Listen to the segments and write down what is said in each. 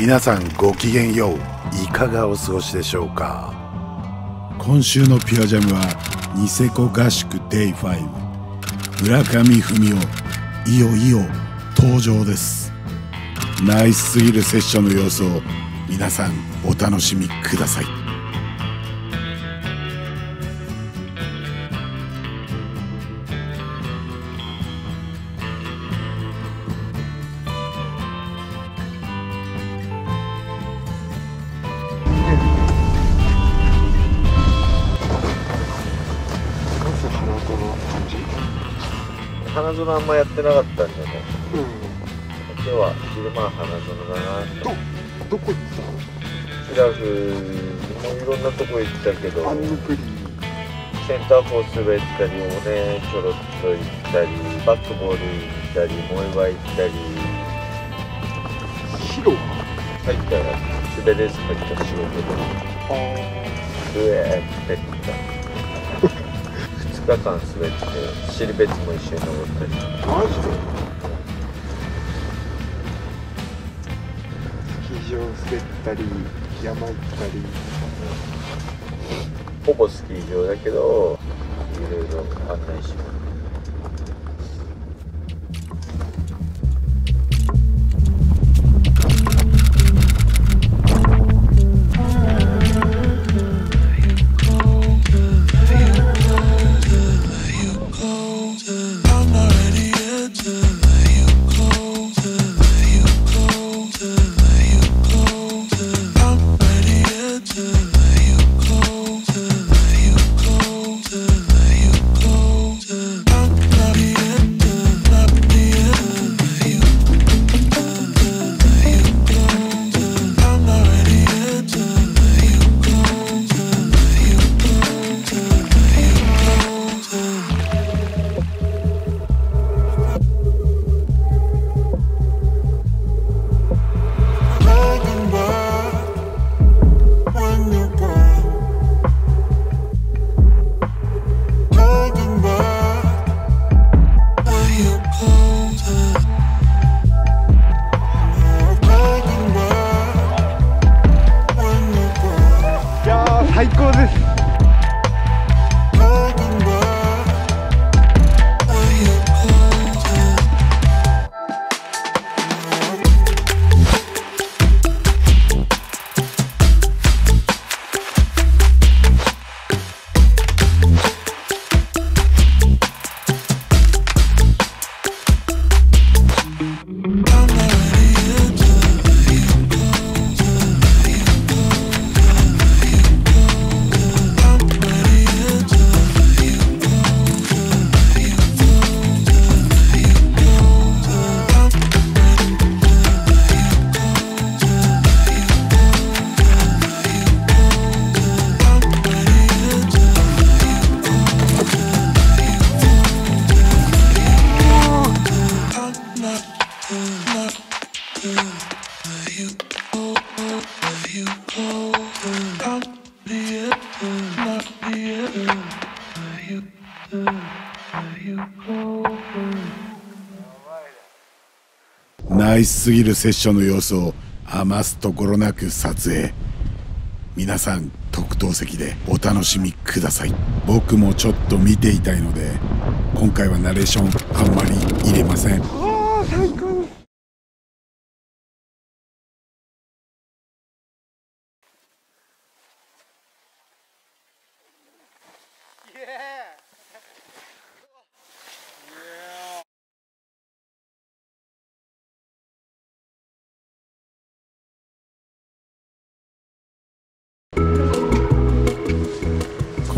皆さんごきげんよう。いかがお過ごしでしょうか？今週のピュアジャムはニセコ合宿 Day5 村上文夫いよいよ登場です。ナイスすぎるセッションの様子を皆さんお楽しみください。花園あんまやってなかったんじゃないうん。今日は昼間は花園だなどどこ行ってシラフもいろんなとこ行ったけど。センターフォー滑ったり尾根ちょろっと行ったりバックボール行ったり萌え場行ったり。ヒロ入ったら滑レース入った仕事で。あうえーって行った。2日間滑ってシルベツも一緒に登ったり。マジで？スキー場滑ったり山行ったり。ほぼスキー場だけどいろいろ案内します最高です。ナイスすぎるセッションの様子を余すところなく撮影。皆さん特等席でお楽しみください。僕もちょっと見ていたいので今回はナレーションあんまり入れません。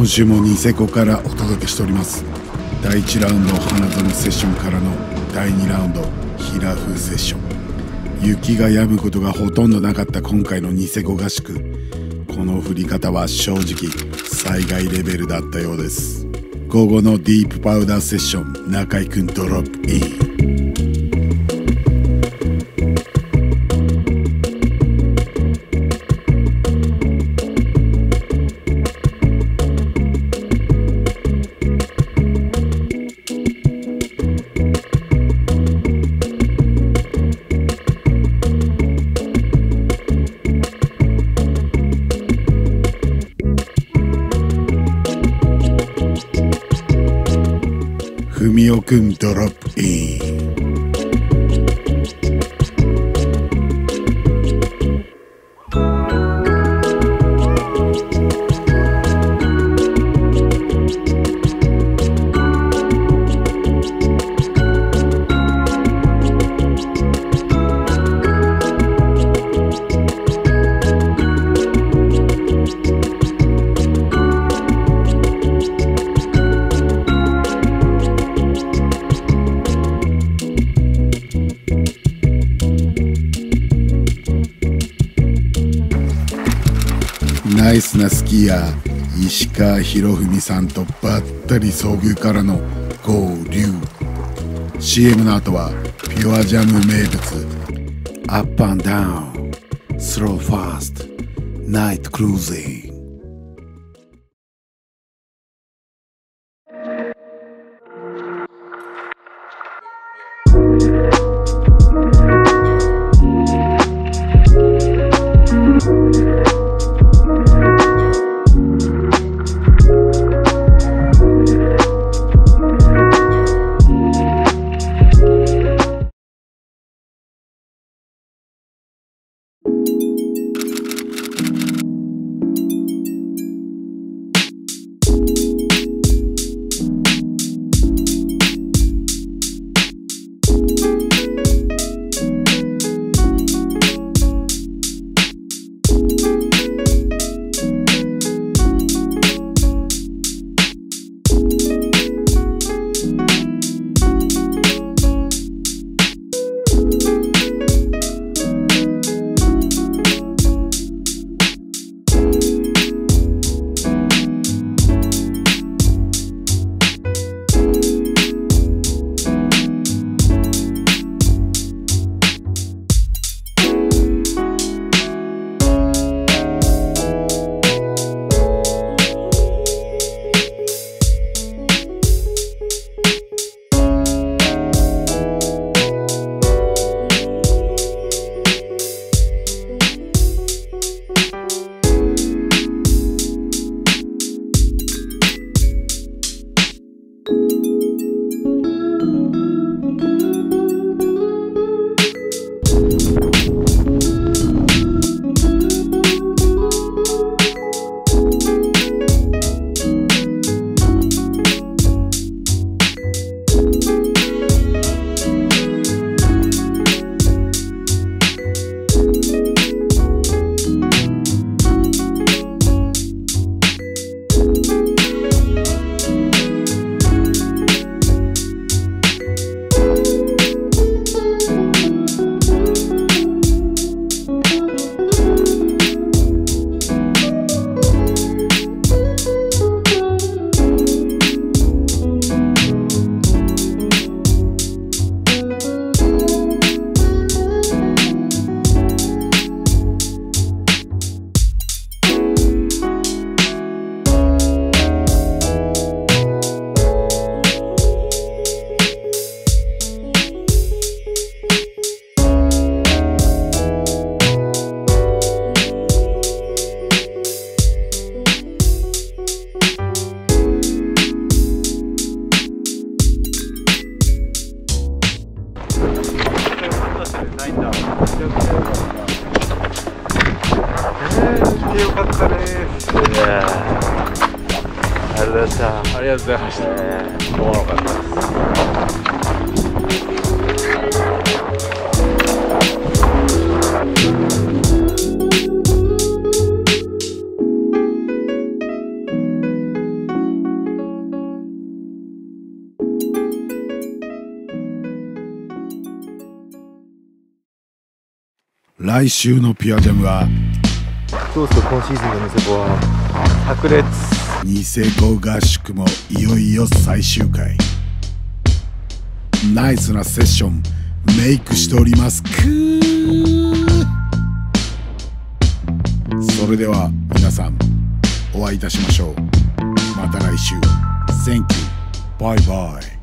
今週もニセコからお届けしております。第1ラウンド花園セッションからの第2ラウンドヒラフセッション。雪が止むことがほとんどなかった今回のニセコ合宿。この降り方は正直災害レベルだったようです。午後のディープパウダーセッション中居君ドロップイン。ふみおなスキーヤー石川博文さんとばったり遭遇からの合流。CM の後はピュアジャム名物。アップダウンスローファーストナイトクルージングざいました。えー、おもろかったです。来週のピアジャムはどうする今シーズンのニセコは炸裂。ニセコ合宿もいよいよ最終回。ナイスなセッションメイクしております。くー。それでは皆さんお会いいたしましょう。また来週。Thank you. バイバイ